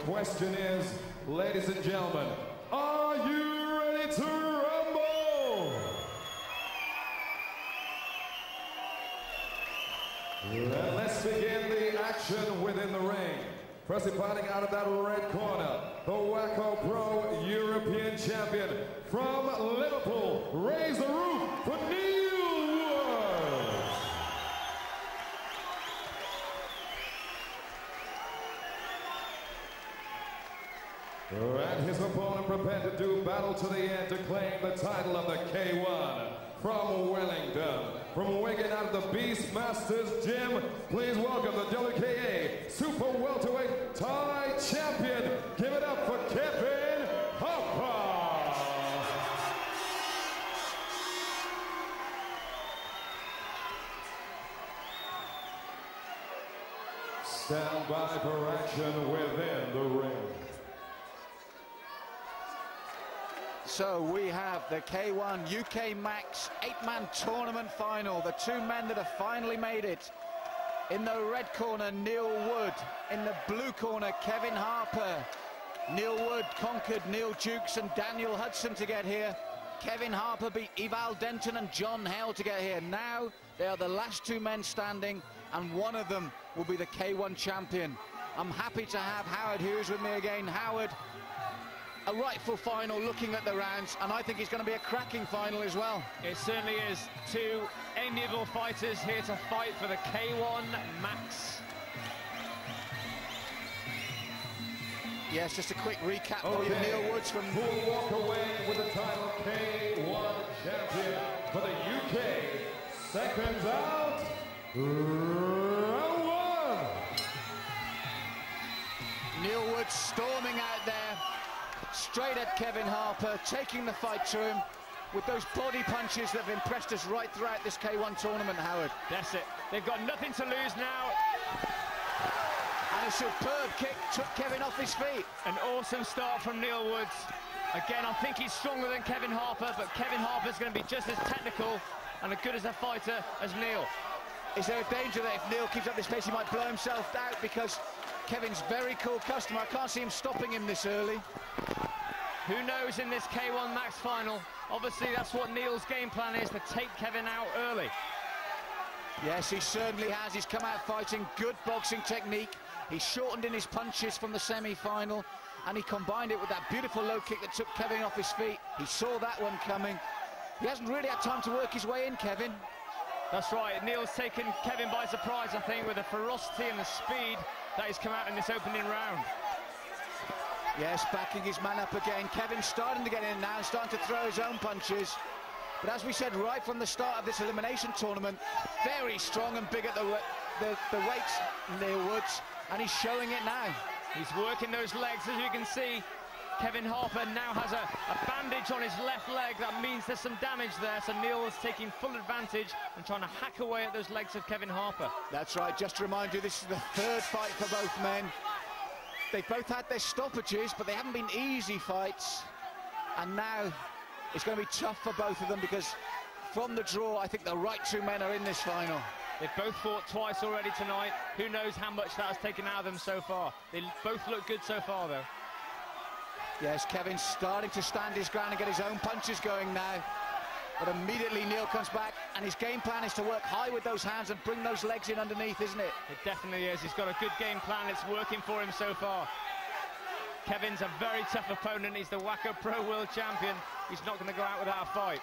question is, ladies and gentlemen, are you ready to rumble? And let's begin the action within the ring. Firstly, fighting out of that red corner, the WAKO Pro European Champion from Liverpool. Raise the roof for Neil And his opponent prepared to do battle to the end to claim the title of the K1 from Wellington. From Wigan out of the Beastmasters Gym, please welcome the WKA Super Welterweight Thai Champion. Give it up for Kevin Harper. Stand by for action within the ring. So we have the K1 UK Max eight-man tournament final. The two men that have finally made it. In the red corner, Neil Wood. In the blue corner, Kevin Harper. Neil Wood conquered Neil Jukes and Daniel Hudson to get here. Kevin Harper beat Eval Denton and John Hale to get here. Now they are the last two men standing and one of them will be the K1 champion. I'm happy to have Howard Hughes with me again. Howard, a rightful final looking at the rounds and I think it's going to be a cracking final as well. It certainly is. Two amiable fighters here to fight for the K1 Max. Yes, just a quick recap for Okay. you. Neil Woods from Who will walk away with the title K1 champion for the UK. Seconds out. Round one. Neil Woods storming out there, straight at Kevin Harper, taking the fight to him with those body punches that have impressed us right throughout this K1 tournament, Howard. That's it. They've got nothing to lose now. And a superb kick took Kevin off his feet. An awesome start from Neil Woods. Again, I think he's stronger than Kevin Harper, but Kevin Harper's going to be just as technical and as good as a fighter as Neil. Is there a danger that if Neil keeps up this pace, he might blow himself out because Kevin's very cool customer. I can't see him stopping him this early. Who knows in this K1 Max final? Obviously, that's what Neil's game plan is, to take Kevin out early. Yes, he certainly has. He's come out fighting good boxing technique. He shortened in his punches from the semi-final and he combined it with that beautiful low kick that took Kevin off his feet. He saw that one coming. He hasn't really had time to work his way in, Kevin. That's right. Neil's taken Kevin by surprise, I think, with the ferocity and the speed that he's come out in this opening round. Yes, backing his man up again. Kevin's starting to get in now, starting to throw his own punches. But as we said right from the start of this elimination tournament, very strong and big at the, the, the weights, Neil Woods, and he's showing it now. He's working those legs, as you can see. Kevin Harper now has a, a bandage on his left leg. That means there's some damage there. So Neil is taking full advantage and trying to hack away at those legs of Kevin Harper. That's right, just to remind you, this is the third fight for both men. They've both had their stoppages, but they haven't been easy fights. And now it's going to be tough for both of them because from the draw, I think the right two men are in this final. They've both fought twice already tonight. Who knows how much that has taken out of them so far. They both look good so far, though. Yes, Kevin's starting to stand his ground and get his own punches going now. But immediately Neil comes back and his game plan is to work high with those hands and bring those legs in underneath, isn't it? It definitely is. He's got a good game plan. It's working for him so far. Kevin's a very tough opponent. He's the WAKO Pro World Champion. He's not going to go out without a fight.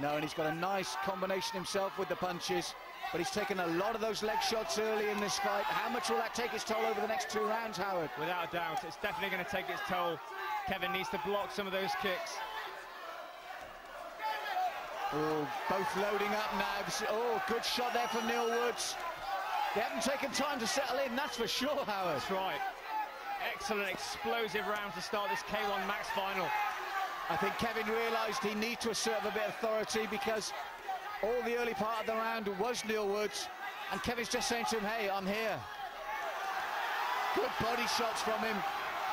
No, and he's got a nice combination himself with the punches. But he's taken a lot of those leg shots early in this fight. How much will that take its toll over the next two rounds, Howard? Without a doubt, it's definitely going to take its toll. Kevin needs to block some of those kicks. Oh, both loading up now. Oh, good shot there from Neil Woods. They haven't taken time to settle in, that's for sure, Howard. That's right. Excellent explosive round to start this K1 Max final. I think Kevin realised he needed to assert a bit of authority because all the early part of the round was Neil Woods. And Kevin's just saying to him, hey, I'm here. Good body shots from him.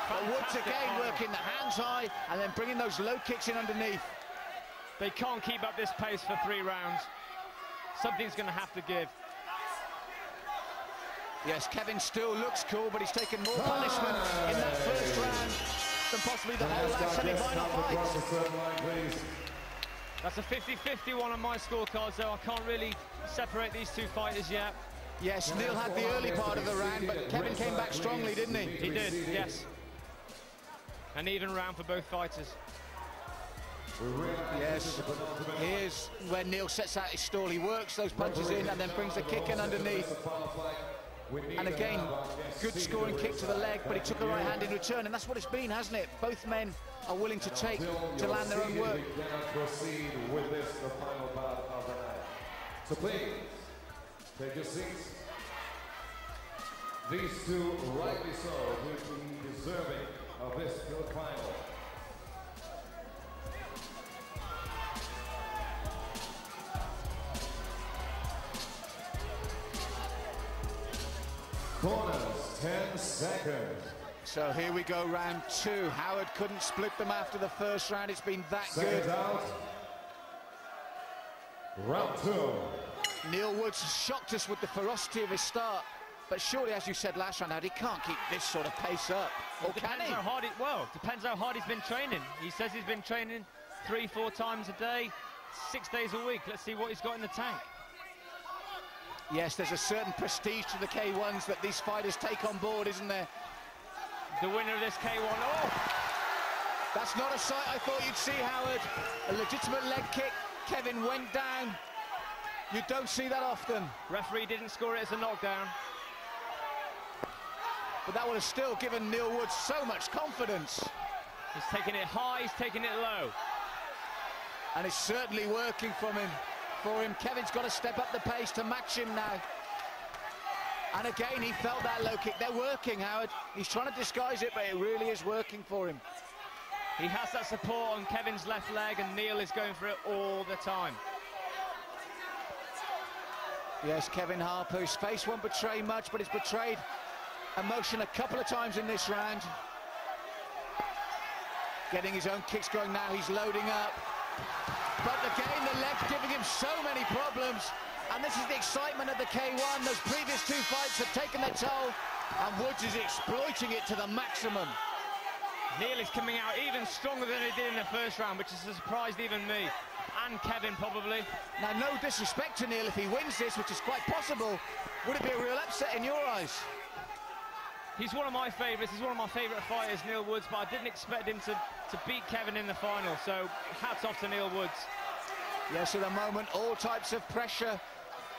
But Woods again final. working the hands high and then bringing those low kicks in underneath. They can't keep up this pace for three rounds. Something's going to have to give. Yes, Kevin still looks cool, but he's taken more punishment in that first round than possibly the whole last semi-final fight. That's a 50-50 one on my scorecards, though. I can't really separate these two fighters yet. Yes, Neil had the early part of the round, but Kevin came back strongly, didn't he? He did, yes. An even round for both fighters. Yes, here's where Neil sets out his stall. He works those punches in and then brings the kick in underneath. And again, good scoring kick to the leg, but he took a right hand in return, and that's what it's been, hasn't it? Both men are willing to take to land their own work. So please, take your seats. These two, rightly so, will be deserving of this final. So here we go, round two. Howard couldn't split them after the first round. It's been that Seconds good. out. Round two. Neil Woods shocked us with the ferocity of his start. But surely, as you said last round, Howard, he can't keep this sort of pace up. Or can Depends he? how hard it, well, depends how hard he's been training. He says he's been training three, four times a day, six days a week. Let's see what he's got in the tank. Yes, there's a certain prestige to the K1s that these fighters take on board, isn't there? The winner of this K1, oh, That's not a sight I thought you'd see, Howard. A legitimate leg kick. Kevin went down. You don't see that often. referee didn't score it as a knockdown. But that would have still given Neil Woods so much confidence. He's taking it high, he's taking it low. And it's certainly working from him. For him, Kevin's got to step up the pace to match him now. And again, he felt that low kick. They're working, Howard. He's trying to disguise it, but it really is working for him. He has that support on Kevin's left leg and Neil is going for it all the time. Yes, Kevin Harper, his face won't betray much, but he's betrayed emotion a couple of times in this round. Getting his own kicks going now, he's loading up. But again, the leg's giving him so many problems. And this is the excitement of the K1. Those previous two fights have taken their toll. And Woods is exploiting it to the maximum. Neil is coming out even stronger than he did in the first round, which has surprised even me. And Kevin, probably. Now, no disrespect to Neil if he wins this, which is quite possible. Would it be a real upset in your eyes? He's one of my favourites. He's one of my favourite fighters, Neil Woods, but I didn't expect him to, to beat Kevin in the final. So hats off to Neil Woods. Yes, at the moment, all types of pressure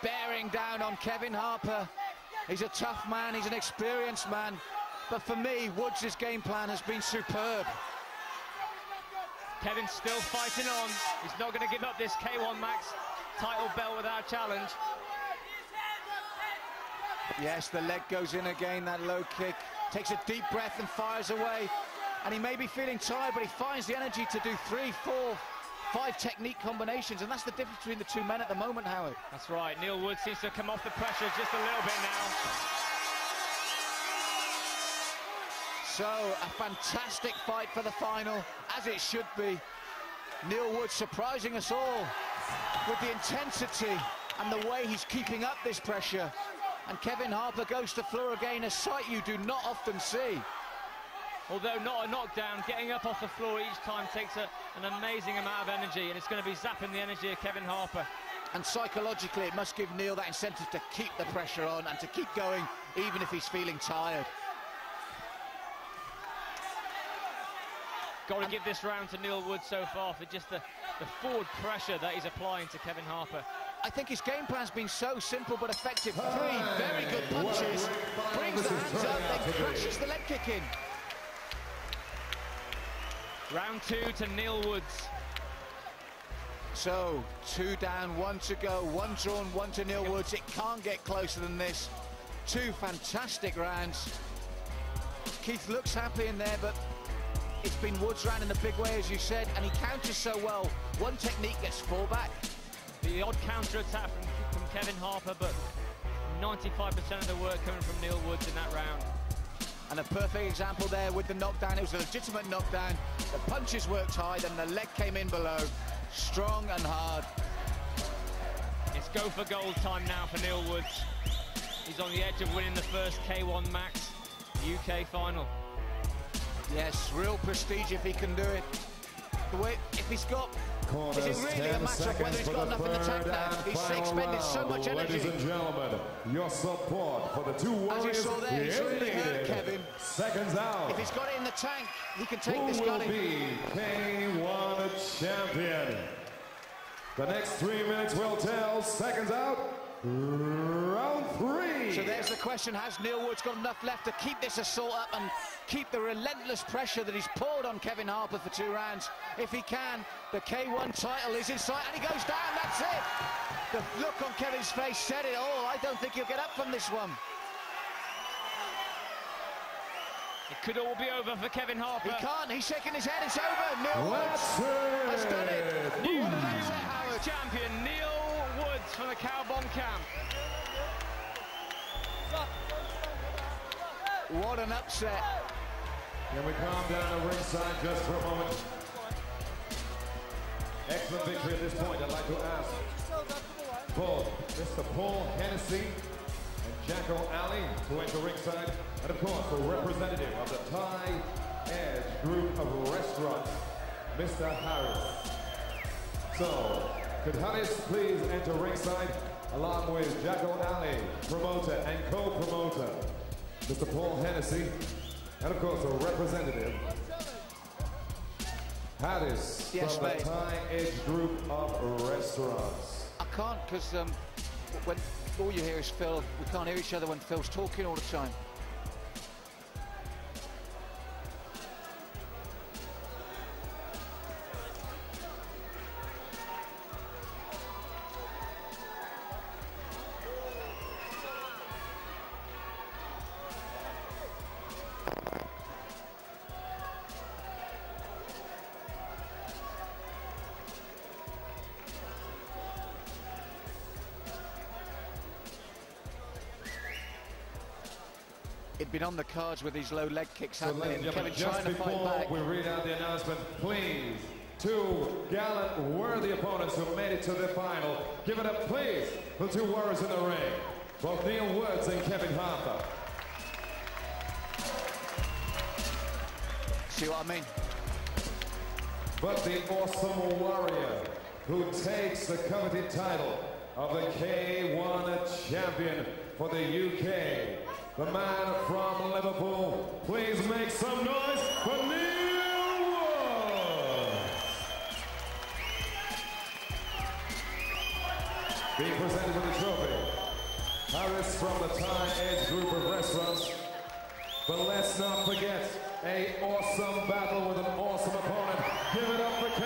bearing down on Kevin Harper. He's a tough man, he's an experienced man. But for me, Woods' game plan has been superb. Kevin's still fighting on. He's not going to give up this K1 Max title belt without challenge. Yes, the leg goes in again, that low kick. Takes a deep breath and fires away. And he may be feeling tired, but he finds the energy to do three, four, five technique combinations. And that's the difference between the two men at the moment, Howard. That's right. Neil Wood seems to come off the pressure just a little bit now. So, a fantastic fight for the final, as it should be. Neil Wood surprising us all with the intensity and the way he's keeping up this pressure. And Kevin Harper goes to floor again, a sight you do not often see. Although not a knockdown, getting up off the floor each time takes a, an amazing amount of energy, and it's going to be zapping the energy of Kevin Harper. And psychologically, it must give Neil that incentive to keep the pressure on and to keep going, even if he's feeling tired. Got to give this round to Neil Woods so far for just the, the forward pressure that he's applying to Kevin Harper. I think his game plan's been so simple but effective. Three very good punches, brings the hands up, then crashes the leg kick in. Round two to Neil Woods. So, two down, one to go, one drawn, one to Neil Woods. It can't get closer than this. Two fantastic rounds. Keith looks happy in there, but it's been Woods round in the big way, as you said, and he counters so well. One technique gets four back. The odd counter attack from, from Kevin Harper, but 95% of the work coming from Neil Woods in that round. And a perfect example there with the knockdown. It was a legitimate knockdown. The punches worked high, and the leg came in below. Strong and hard. It's go for gold time now for Neil Woods. he's on the edge of winning the first K1 Max UK final. Yes, real prestige if he can do it. The way, if he's got Corners, is it really a match-up whether he's got enough in the tank now? He's expended so much energy. Ladies and gentlemen, your support for the two warriors. As you saw there, he's really hurt, Kevin. Seconds out. If he's got it in the tank, he can take Who this will be K1 champion? The next three minutes will tell. Seconds out. Round three. So there's the question, has Neil Woods got enough left to keep this assault up and keep the relentless pressure that he's poured on Kevin Harper for two rounds? If he can, the K1 title is in sight and he goes down, that's it. The look on Kevin's face said it all. I don't think he'll get up from this one. It could all be over for Kevin Harper. He can't, he's shaking his head, it's over. Neil Woods has done it. New What an Howard. champion Neil Woods from the Kaobon camp. What an upset. Can we calm down the ringside just for a moment? Excellent victory at this point. I'd like to ask both Mr. Paul Hennessy and Jacko Ali to enter ringside. And of course, the representative of the Thai Edge group of restaurants, Mr. Harris. So, could Harris please enter ringside along with Jacko Ali, promoter and co-promoter, Mr. Paul Hennessy, and of course, a representative, Harris Yes, from mate. the Thai Edge group of restaurants. I can't because um, when all you hear is Phil, we can't hear each other when Phil's talking all the time. Been on the cards with these low leg kicks, So, hadn't it? and And Kevin trying just to fight before back. we read out the announcement, please, two gallant, worthy opponents who made it to the final, give it up, please, for two warriors in the ring, both Neil Woods and Kevin Harper. See what I mean? But the awesome warrior who takes the coveted title of the K1 champion for the UK, the man from Liverpool. Please make some noise for Neil Woods. Being presented with the trophy, Harris from the Thai Edge group of restaurants. But let's not forget a awesome battle with an awesome opponent. Give it up for